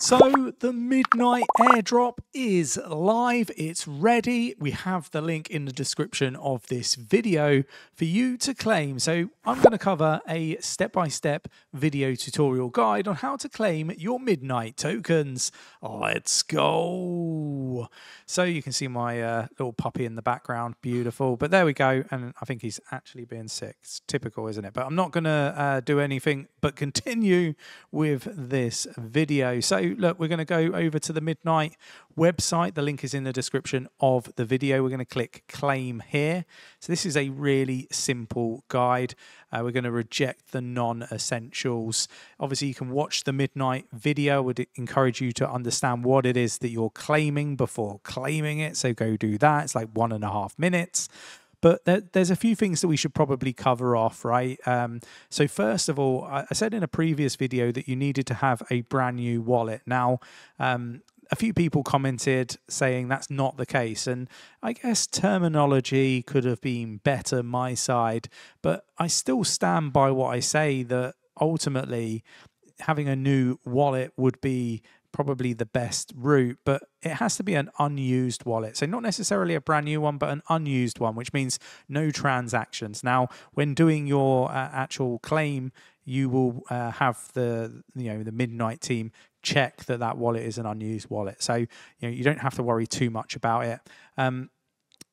So the midnight airdrop is live. It's ready. We have the link in the description of this video for you to claim. So I'm going to cover a step-by-step video tutorial guide on how to claim your midnight tokens. Let's go. So you can see my uh, little puppy in the background. Beautiful. But there we go. And I think he's actually being sick. It's typical, isn't it? But I'm not going to uh, do anything but continue with this video. So look, we're going to go over to the Midnight website. The link is in the description of the video. We're going to click claim here. So this is a really simple guide. Uh, we're going to reject the non-essentials. Obviously, you can watch the Midnight video. I would encourage you to understand what it is that you're claiming before claiming it. So go do that. It's like one and a half minutes. But there, there's a few things that we should probably cover off, right? Um, so first of all, I, I said in a previous video that you needed to have a brand new wallet. Now, um, a few people commented saying that's not the case. And I guess terminology could have been better my side, but I still stand by what I say that ultimately having a new wallet would be probably the best route, but it has to be an unused wallet. So, not necessarily a brand new one, but an unused one, which means no transactions. Now, when doing your uh, actual claim, you will uh, have the you know the midnight team check that that wallet is an unused wallet. So, you know, you don't have to worry too much about it. Um,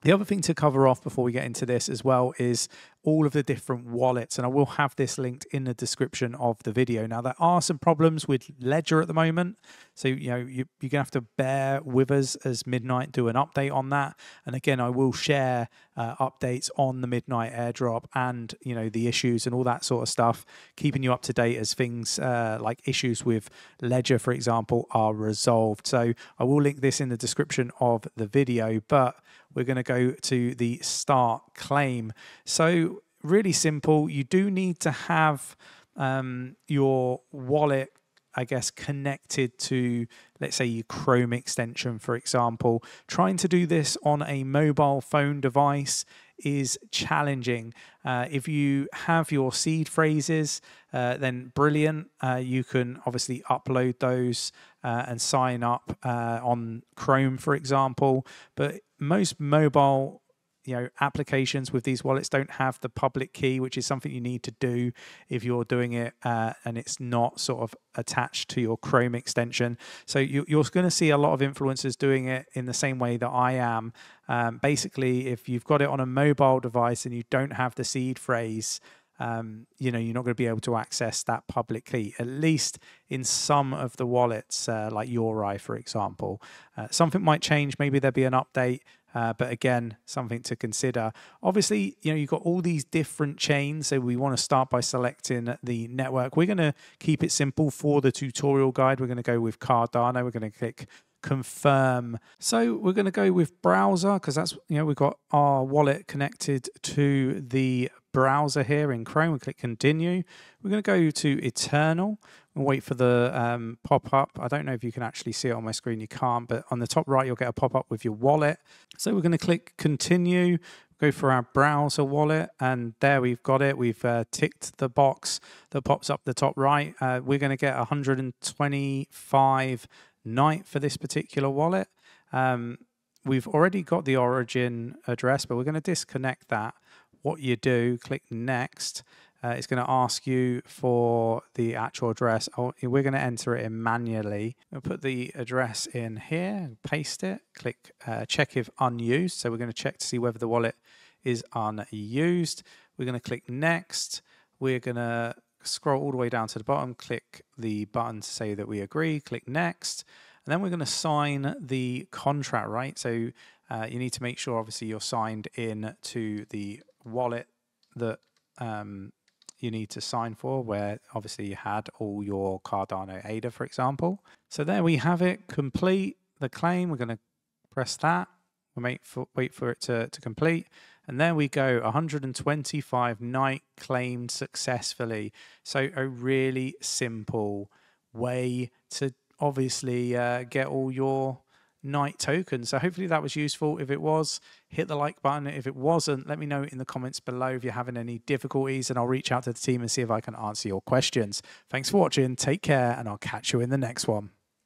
the other thing to cover off before we get into this as well is all of the different wallets, and I will have this linked in the description of the video. Now, there are some problems with Ledger at the moment, so you know you, you're gonna have to bear with us as Midnight do an update on that. And again, I will share uh, updates on the Midnight airdrop and you know the issues and all that sort of stuff, keeping you up to date as things uh, like issues with Ledger, for example, are resolved. So I will link this in the description of the video, but we're going to go to the start claim. So, really simple. You do need to have um, your wallet, I guess, connected to, let's say, your Chrome extension, for example. Trying to do this on a mobile phone device is challenging. Uh, if you have your seed phrases, uh, then brilliant. Uh, you can obviously upload those uh, and sign up uh, on Chrome, for example. But most mobile you know applications with these wallets don't have the public key which is something you need to do if you're doing it uh, and it's not sort of attached to your chrome extension. So you, are going to see a lot of influencers doing it in the same way that i am. Um, basically if you've got it on a mobile device and you don't have the seed phrase um, you know, you're not going to be able to access that publicly, at least in some of the wallets, uh, like Yoroi, for example. Uh, something might change. Maybe there'll be an update. Uh, but again, something to consider. Obviously, you know, you've got all these different chains. So we want to start by selecting the network. We're going to keep it simple for the tutorial guide. We're going to go with Cardano. We're going to click confirm. So we're going to go with browser because that's, you know, we've got our wallet connected to the browser here in Chrome. We click continue. We're going to go to Eternl and wait for the um, pop up. I don't know if you can actually see it on my screen. You can't, but on the top right, you'll get a pop up with your wallet. So we're going to click continue, go for our browser wallet, and there we've got it. We've uh, ticked the box that pops up the top right. Uh, we're going to get 125 night for this particular wallet. Um, we've already got the origin address, but we're going to disconnect that what you do, click next. Uh, it's going to ask you for the actual address. Oh, we're going to enter it in manually. We'll put the address in here, paste it, click uh, check if unused. So we're going to check to see whether the wallet is unused. We're going to click next. We're going to scroll all the way down to the bottom, click the button to say that we agree, click next. And then we're going to sign the contract, right? So uh, you need to make sure, obviously, you're signed in to the wallet that um, you need to sign for, where obviously you had all your Cardano ADA, for example. So there we have it, complete the claim. We're going to press that. We'll wait for, wait for it to, to complete. And there we go, 125 night claimed successfully. So a really simple way to obviously uh, get all your night token. So hopefully that was useful. If it was, hit the like button. If it wasn't, let me know in the comments below if you're having any difficulties and I'll reach out to the team and see if I can answer your questions. Thanks for watching. Take care and I'll catch you in the next one.